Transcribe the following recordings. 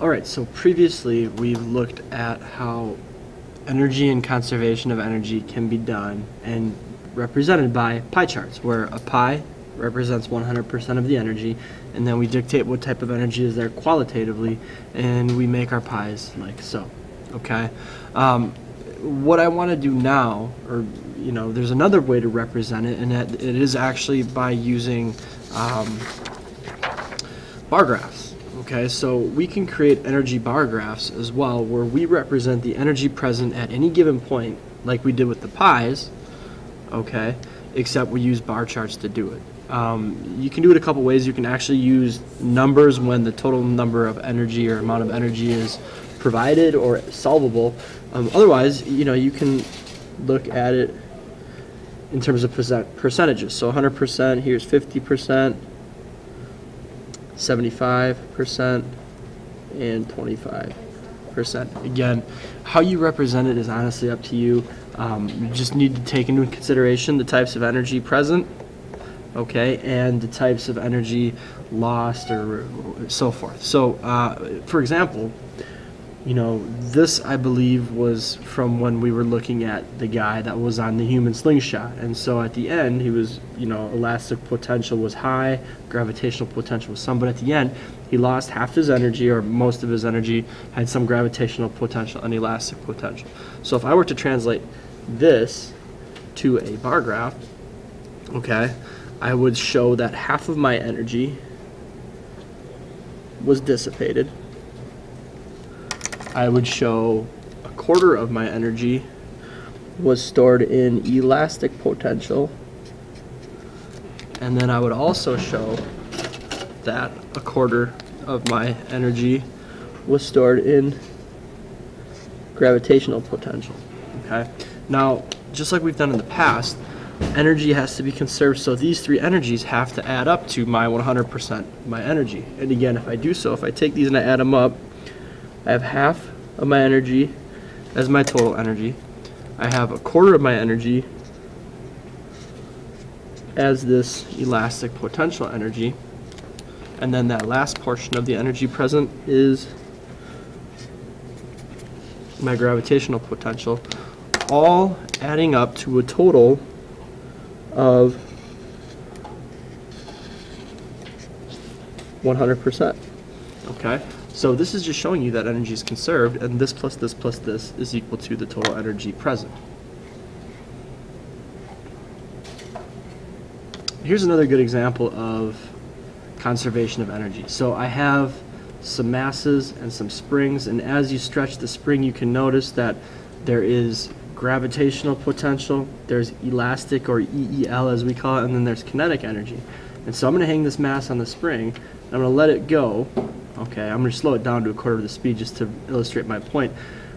All right, so previously we've looked at how energy and conservation of energy can be done and represented by pie charts, where a pie represents 100% of the energy, and then we dictate what type of energy is there qualitatively, and we make our pies like so. Okay? Um, what I want to do now, or you know, there's another way to represent it, and that it is actually by using um, bar graphs. Okay, so we can create energy bar graphs as well, where we represent the energy present at any given point, like we did with the pies. Okay, except we use bar charts to do it. Um, you can do it a couple ways. You can actually use numbers when the total number of energy or amount of energy is provided or solvable. Um, otherwise, you know, you can look at it in terms of percent percentages. So 100%, here's 50%, 75%, and 25%. Again, how you represent it is honestly up to you. Um, you just need to take into consideration the types of energy present, okay, and the types of energy lost or so forth. So, uh, for example, you know, this I believe was from when we were looking at the guy that was on the human slingshot. And so at the end, he was, you know, elastic potential was high, gravitational potential was some, but at the end, he lost half his energy or most of his energy, had some gravitational potential and elastic potential. So if I were to translate this to a bar graph, okay, I would show that half of my energy was dissipated I would show a quarter of my energy was stored in elastic potential. And then I would also show that a quarter of my energy was stored in gravitational potential. Okay. Now, just like we've done in the past, energy has to be conserved, so these three energies have to add up to my 100% my energy. And again, if I do so, if I take these and I add them up, I have half of my energy as my total energy. I have a quarter of my energy as this elastic potential energy. And then that last portion of the energy present is my gravitational potential, all adding up to a total of 100%. Okay? So this is just showing you that energy is conserved, and this plus this plus this is equal to the total energy present. Here's another good example of conservation of energy. So I have some masses and some springs, and as you stretch the spring, you can notice that there is gravitational potential, there's elastic or EEL as we call it, and then there's kinetic energy. And so I'm going to hang this mass on the spring, I'm going to let it go, Okay, I'm going to slow it down to a quarter of the speed just to illustrate my point.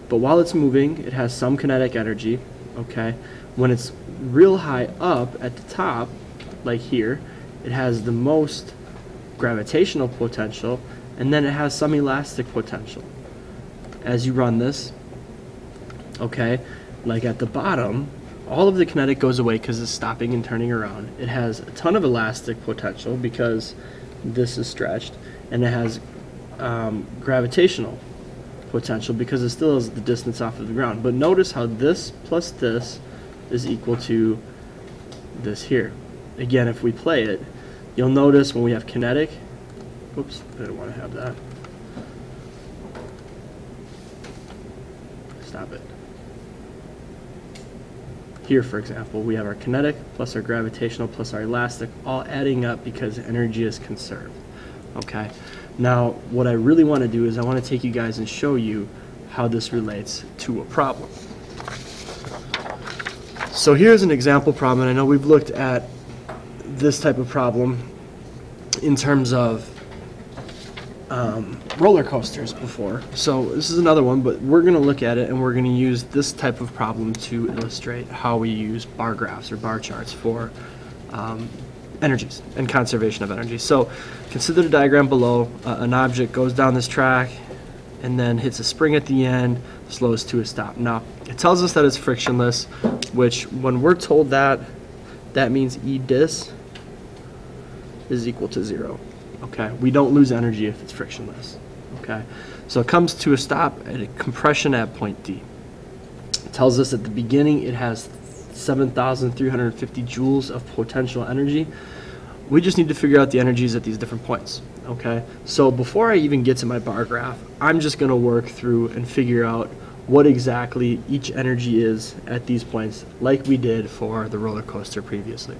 But while it's moving, it has some kinetic energy. Okay, when it's real high up at the top, like here, it has the most gravitational potential, and then it has some elastic potential. As you run this, okay, like at the bottom, all of the kinetic goes away because it's stopping and turning around. It has a ton of elastic potential because this is stretched, and it has um, gravitational potential because it still is the distance off of the ground. But notice how this plus this is equal to this here. Again, if we play it, you'll notice when we have kinetic, oops, I don't want to have that. Stop it. Here, for example, we have our kinetic plus our gravitational plus our elastic all adding up because energy is conserved. Okay. Now, what I really want to do is I want to take you guys and show you how this relates to a problem. So here's an example problem, and I know we've looked at this type of problem in terms of um, roller coasters before. So this is another one, but we're going to look at it and we're going to use this type of problem to illustrate how we use bar graphs or bar charts for um, energies and conservation of energy. So consider the diagram below. Uh, an object goes down this track and then hits a spring at the end, slows to a stop. Now, it tells us that it's frictionless, which when we're told that, that means E dis is equal to zero. Okay, we don't lose energy if it's frictionless. Okay, so it comes to a stop at a compression at point D. It tells us at the beginning it has 7,350 joules of potential energy. We just need to figure out the energies at these different points. Okay, so before I even get to my bar graph, I'm just going to work through and figure out what exactly each energy is at these points, like we did for the roller coaster previously.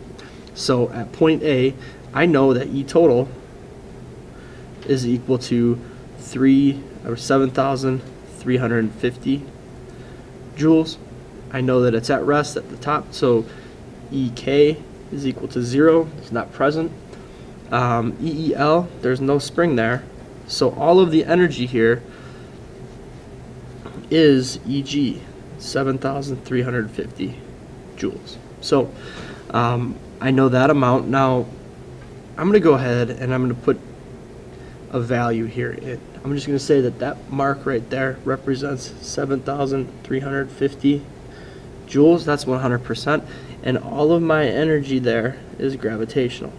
So at point A, I know that E total is equal to 3 or 7,350 joules. I know that it's at rest at the top, so EK is equal to 0. It's not present. Um, EEL, there's no spring there. So all of the energy here is EG, 7,350 joules. So um, I know that amount. Now I'm going to go ahead and I'm going to put a value here in. I'm just going to say that that mark right there represents 7,350 joules. That's 100%. And all of my energy there is gravitational.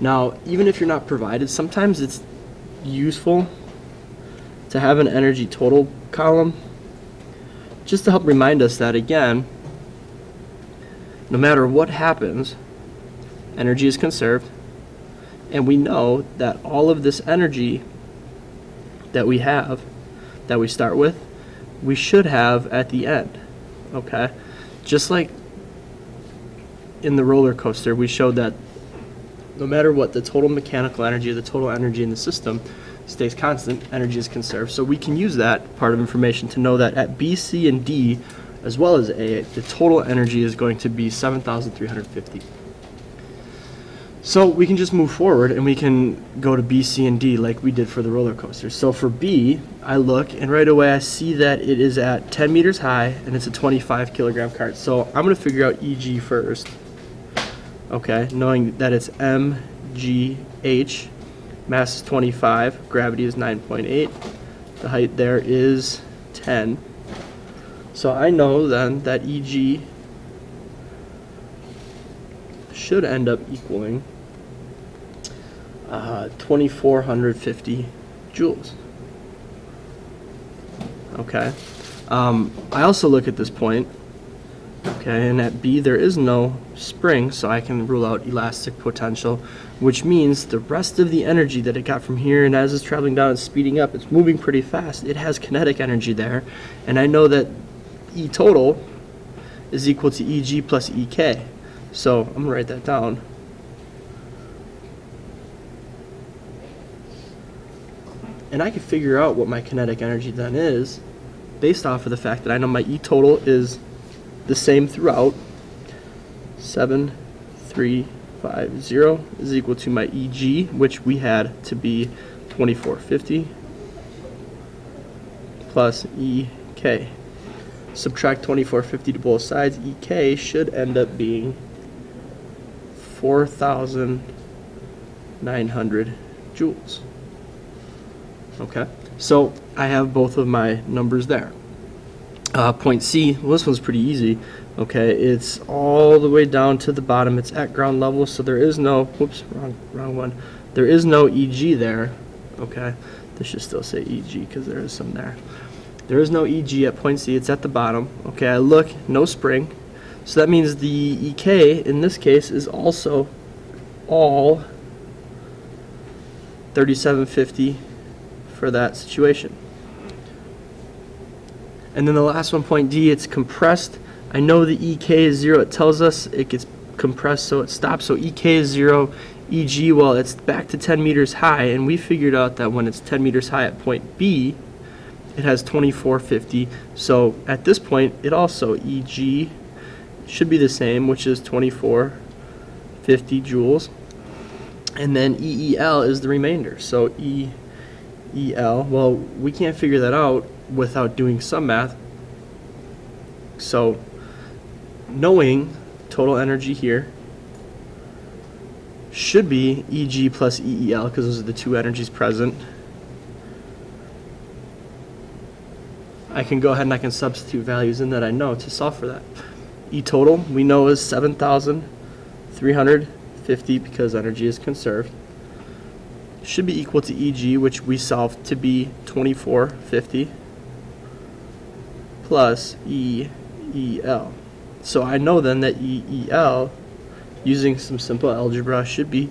Now, even if you're not provided, sometimes it's useful to have an energy total column just to help remind us that, again, no matter what happens, energy is conserved and we know that all of this energy that we have, that we start with, we should have at the end. Okay? Just like in the roller coaster, we showed that no matter what, the total mechanical energy, the total energy in the system stays constant, energy is conserved. So we can use that part of information to know that at B, C, and D, as well as A, the total energy is going to be 7,350. So we can just move forward and we can go to B, C, and D like we did for the roller coaster. So for B, I look and right away I see that it is at 10 meters high and it's a 25 kilogram cart. So I'm going to figure out EG first. Okay, knowing that it's MGH, mass is 25, gravity is 9.8, the height there is 10. So I know then that EG should end up equaling uh, 2450 joules. Okay. Um, I also look at this point, okay, and at B there is no spring, so I can rule out elastic potential, which means the rest of the energy that it got from here, and as it's traveling down it's speeding up, it's moving pretty fast. It has kinetic energy there, and I know that E total is equal to EG plus EK. So I'm going to write that down. And I can figure out what my kinetic energy then is based off of the fact that I know my E total is the same throughout. 7350 is equal to my EG, which we had to be 2450 plus EK. Subtract 2450 to both sides, EK should end up being 4,900 joules. Okay, so I have both of my numbers there. Uh, point C, well this one's pretty easy. Okay, it's all the way down to the bottom. It's at ground level, so there is no, whoops, wrong, wrong one. There is no EG there. Okay, this should still say EG because there is some there. There is no EG at point C, it's at the bottom. Okay, I look, no spring. So that means the EK in this case is also all 3750 for that situation. And then the last one, point D, it's compressed. I know the EK is zero. It tells us it gets compressed, so it stops. So EK is zero. EG, well, it's back to 10 meters high, and we figured out that when it's 10 meters high at point B, it has 2450. So at this point, it also, EG should be the same, which is 2450 joules. And then EEL is the remainder. So EEL, well, we can't figure that out without doing some math. So knowing total energy here should be EG plus EEL because those are the two energies present. I can go ahead and I can substitute values in that I know to solve for that. E total we know is 7,350 because energy is conserved. should be equal to EG, which we solved to be 2450 plus EEL. So I know then that EEL, using some simple algebra, should be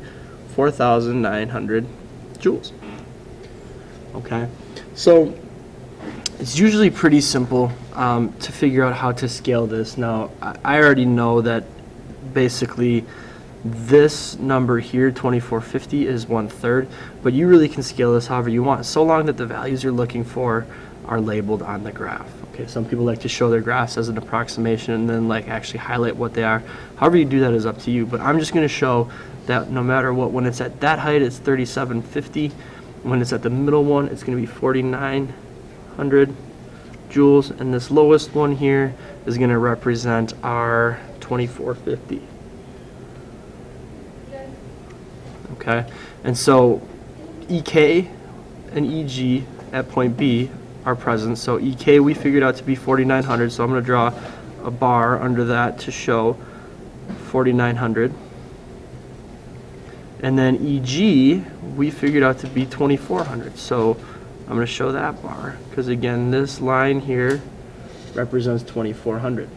4,900 joules. Okay, so it's usually pretty simple um, to figure out how to scale this. Now, I already know that basically this number here, 2450, is one third, but you really can scale this however you want, so long that the values you're looking for are labeled on the graph. Okay, some people like to show their graphs as an approximation and then like actually highlight what they are. However you do that is up to you, but I'm just going to show that no matter what, when it's at that height, it's 3750. When it's at the middle one, it's going to be 4900 joules, and this lowest one here is going to represent our 2450. Okay, and so EK and EG at point B are present. So EK we figured out to be 4900, so I'm going to draw a bar under that to show 4900. And then EG we figured out to be 2400. So I'm going to show that bar because again this line here represents 2400.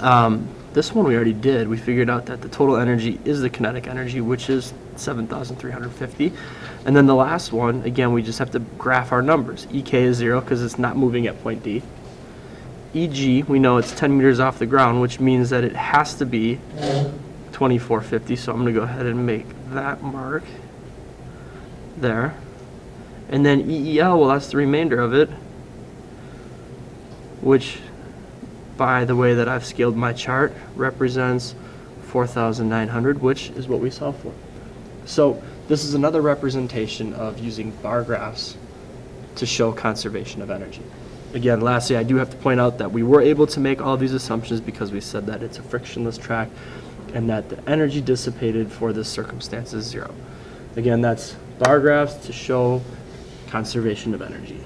Um, this one we already did. We figured out that the total energy is the kinetic energy, which is 7,350. And then the last one, again, we just have to graph our numbers. EK is zero because it's not moving at point D. EG, we know it's 10 meters off the ground, which means that it has to be 2450. So I'm going to go ahead and make that mark there. And then EEL, well, that's the remainder of it, which by the way that I've scaled my chart represents 4,900, which is what we solve for. So this is another representation of using bar graphs to show conservation of energy. Again, lastly, I do have to point out that we were able to make all these assumptions because we said that it's a frictionless track and that the energy dissipated for this circumstance is zero. Again, that's bar graphs to show conservation of energy.